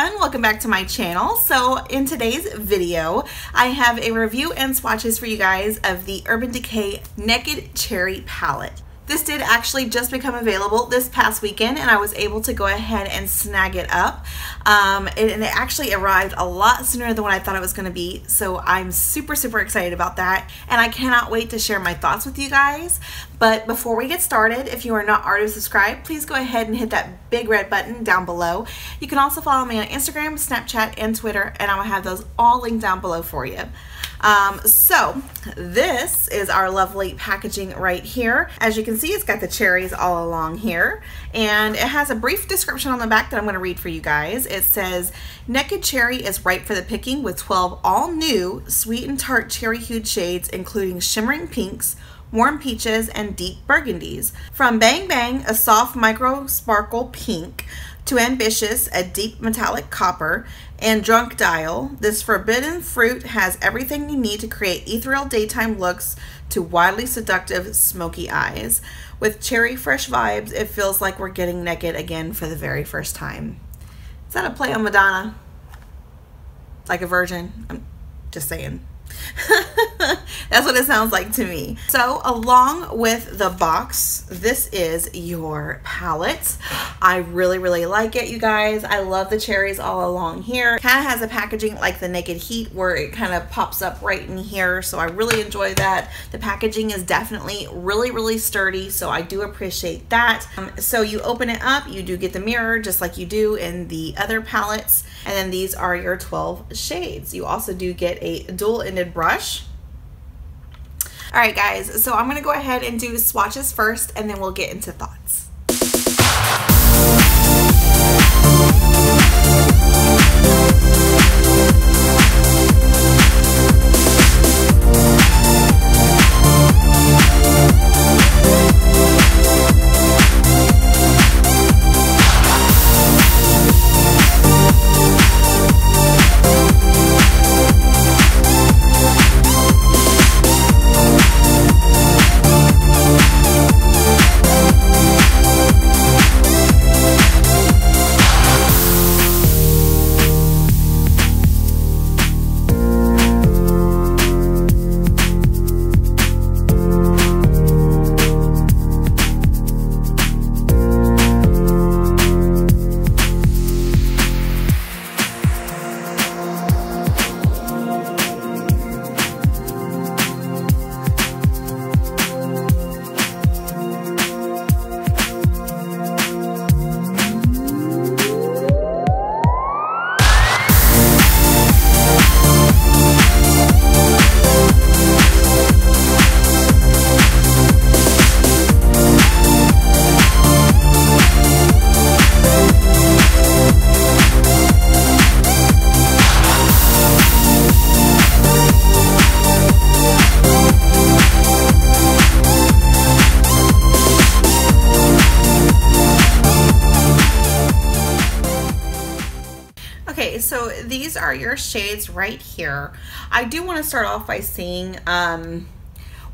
everyone, welcome back to my channel. So in today's video, I have a review and swatches for you guys of the Urban Decay Naked Cherry Palette. This did actually just become available this past weekend and I was able to go ahead and snag it up. Um, and it actually arrived a lot sooner than what I thought it was going to be. So I'm super, super excited about that. And I cannot wait to share my thoughts with you guys. But before we get started, if you are not already subscribed, please go ahead and hit that big red button down below. You can also follow me on Instagram, Snapchat, and Twitter, and I will have those all linked down below for you. Um, so this is our lovely packaging right here. As you can see, it's got the cherries all along here. And it has a brief description on the back that I'm going to read for you guys. It says, Naked Cherry is ripe for the picking with 12 all new sweet and tart cherry hued shades, including shimmering pinks, warm peaches, and deep burgundies. From Bang Bang, a soft micro sparkle pink, to Ambitious, a deep metallic copper, and Drunk Dial, this forbidden fruit has everything you need to create ethereal daytime looks to wildly seductive smoky eyes. With cherry fresh vibes, it feels like we're getting naked again for the very first time. Is that a play on Madonna? Like a virgin? I'm just saying. That's what it sounds like to me. So along with the box, this is your palette. I really, really like it, you guys. I love the cherries all along here. Kind of has a packaging like the Naked Heat where it kind of pops up right in here. So I really enjoy that. The packaging is definitely really, really sturdy. So I do appreciate that. Um, so you open it up, you do get the mirror just like you do in the other palettes. And then these are your 12 shades. You also do get a brush. All right, guys, so I'm gonna go ahead and do swatches first and then we'll get into thoughts. So these are your shades right here. I do want to start off by saying, um,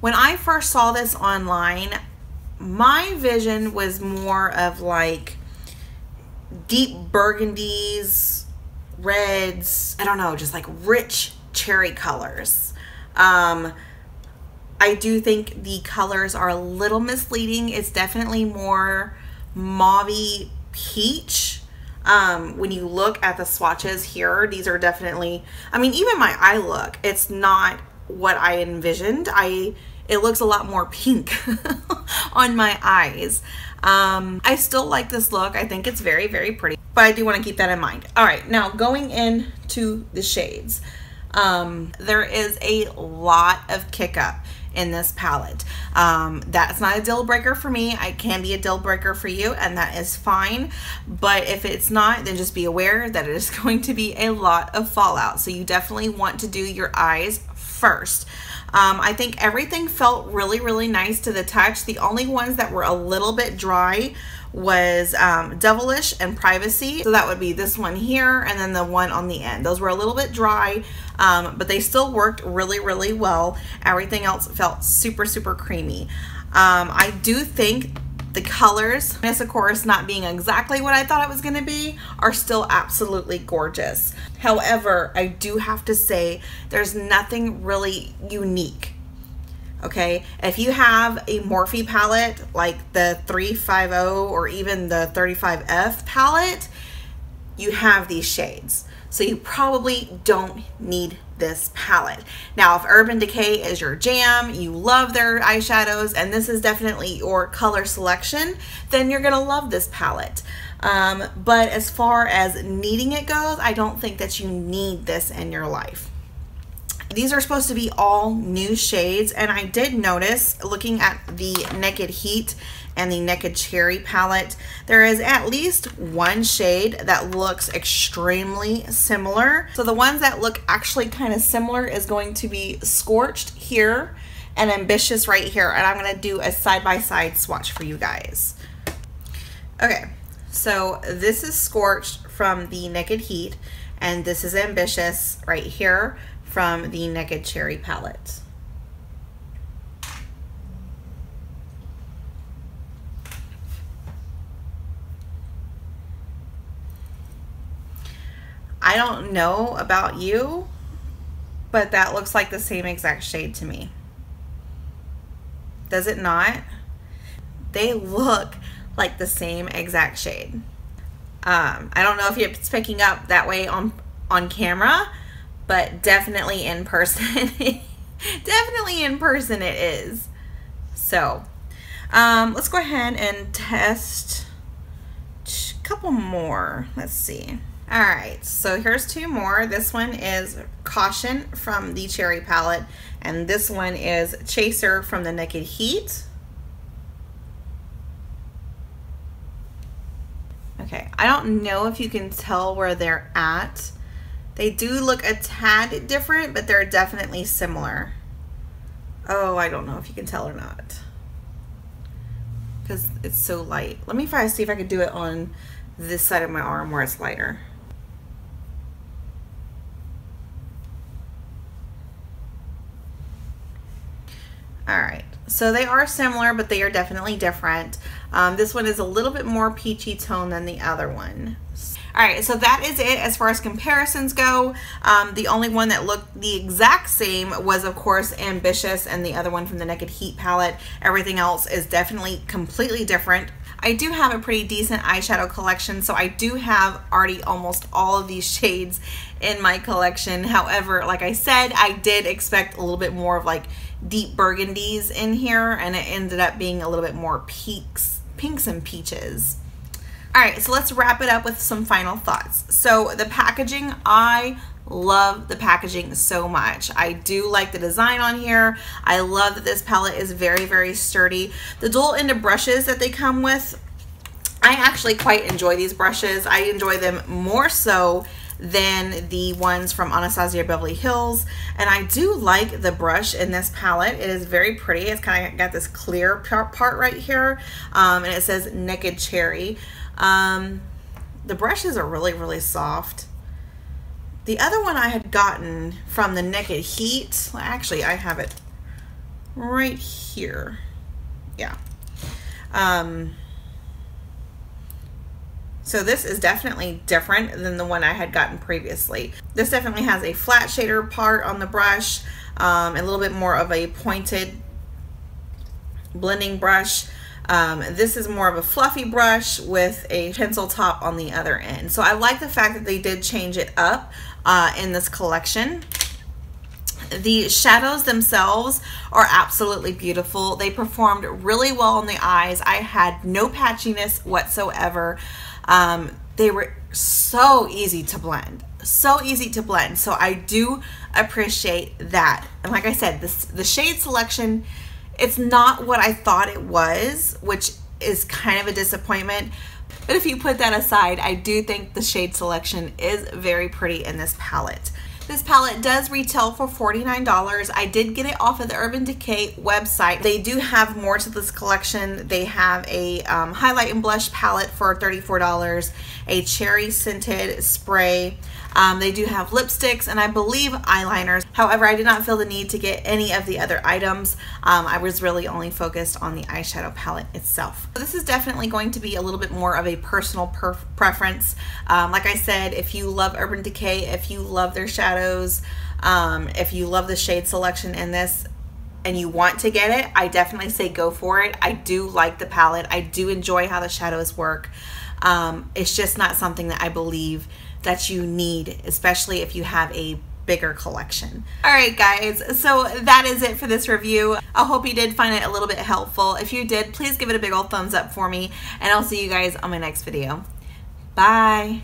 when I first saw this online, my vision was more of like deep burgundies, reds, I don't know, just like rich cherry colors. Um, I do think the colors are a little misleading. It's definitely more mauve peach um, when you look at the swatches here, these are definitely, I mean, even my eye look, it's not what I envisioned. I It looks a lot more pink on my eyes. Um, I still like this look. I think it's very, very pretty, but I do want to keep that in mind. All right, now going into the shades. Um, there is a lot of kick up in this palette. Um, that's not a deal breaker for me. I can be a deal breaker for you and that is fine. But if it's not, then just be aware that it is going to be a lot of fallout. So you definitely want to do your eyes first. Um, I think everything felt really, really nice to the touch. The only ones that were a little bit dry was um, Devilish and Privacy. So that would be this one here and then the one on the end. Those were a little bit dry, um, but they still worked really, really well. Everything else felt super, super creamy. Um, I do think The colors, this of course not being exactly what I thought it was going to be, are still absolutely gorgeous. However, I do have to say there's nothing really unique okay if you have a morphe palette like the 350 or even the 35f palette you have these shades so you probably don't need this palette. Now, if Urban Decay is your jam, you love their eyeshadows, and this is definitely your color selection, then you're gonna love this palette. Um, but as far as needing it goes, I don't think that you need this in your life. These are supposed to be all new shades and I did notice looking at the Naked Heat and the Naked Cherry palette, there is at least one shade that looks extremely similar. So the ones that look actually kind of similar is going to be Scorched here and Ambitious right here. And I'm gonna do a side-by-side -side swatch for you guys. Okay, so this is Scorched from the Naked Heat and this is Ambitious right here from the Naked Cherry palette. I don't know about you, but that looks like the same exact shade to me. Does it not? They look like the same exact shade. Um, I don't know if it's picking up that way on on camera, but definitely in person. definitely in person it is. So, um, let's go ahead and test a couple more. Let's see. All right, so here's two more. This one is Caution from the Cherry palette, and this one is Chaser from the Naked Heat. Okay, I don't know if you can tell where they're at they do look a tad different, but they're definitely similar. Oh, I don't know if you can tell or not. Because it's so light. Let me try see if I can do it on this side of my arm where it's lighter. All right, so they are similar, but they are definitely different. Um, this one is a little bit more peachy tone than the other one. All right, so that is it as far as comparisons go. Um, the only one that looked the exact same was, of course, Ambitious and the other one from the Naked Heat palette. Everything else is definitely completely different. I do have a pretty decent eyeshadow collection, so I do have already almost all of these shades in my collection. However, like I said, I did expect a little bit more of like deep burgundies in here, and it ended up being a little bit more peaks, pinks and peaches. All right, so let's wrap it up with some final thoughts. So the packaging, I love the packaging so much. I do like the design on here. I love that this palette is very, very sturdy. The dual-ended brushes that they come with, I actually quite enjoy these brushes. I enjoy them more so than the ones from Anastasia Beverly Hills. And I do like the brush in this palette. It is very pretty. It's kind of got this clear part right here. Um, and it says Naked Cherry. Um, the brushes are really, really soft. The other one I had gotten from the Naked Heat, actually I have it right here. Yeah. Um, so this is definitely different than the one I had gotten previously. This definitely has a flat shader part on the brush, um, a little bit more of a pointed blending brush. Um, this is more of a fluffy brush with a pencil top on the other end. So I like the fact that they did change it up uh, in this collection. The shadows themselves are absolutely beautiful. They performed really well on the eyes. I had no patchiness whatsoever. Um, they were so easy to blend so easy to blend so I do appreciate that and like I said this the shade selection it's not what I thought it was, which is kind of a disappointment. But if you put that aside, I do think the shade selection is very pretty in this palette. This palette does retail for $49. I did get it off of the Urban Decay website. They do have more to this collection. They have a um, highlight and blush palette for $34, a cherry scented spray, Um, they do have lipsticks and I believe eyeliners. However, I did not feel the need to get any of the other items. Um, I was really only focused on the eyeshadow palette itself. So this is definitely going to be a little bit more of a personal preference. Um, like I said, if you love Urban Decay, if you love their shadows, um, if you love the shade selection in this, and you want to get it, I definitely say go for it. I do like the palette. I do enjoy how the shadows work. Um, it's just not something that I believe that you need, especially if you have a bigger collection. All right, guys, so that is it for this review. I hope you did find it a little bit helpful. If you did, please give it a big old thumbs up for me, and I'll see you guys on my next video. Bye.